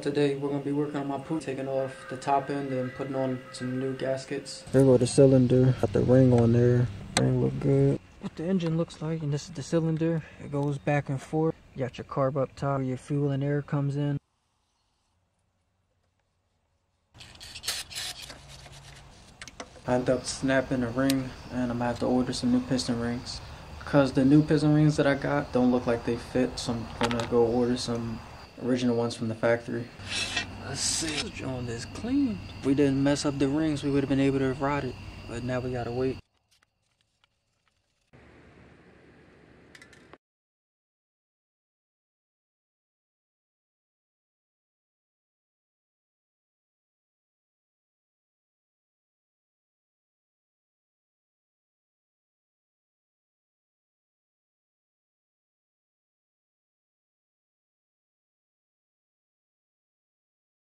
Today we're gonna be working on my Puch, taking off the top end and putting on some new gaskets. There go the cylinder, got the ring on there. Ring look good. What the engine looks like, and this is the cylinder. It goes back and forth. You got your carb up top where your fuel and air comes in. I ended up snapping the ring and I'm gonna have to order some new piston rings. Because the new piston rings that I got don't look like they fit, so I'm gonna go order some original ones from the factory. Let's see, John is clean. If we didn't mess up the rings, we would have been able to ride it. But now we gotta wait.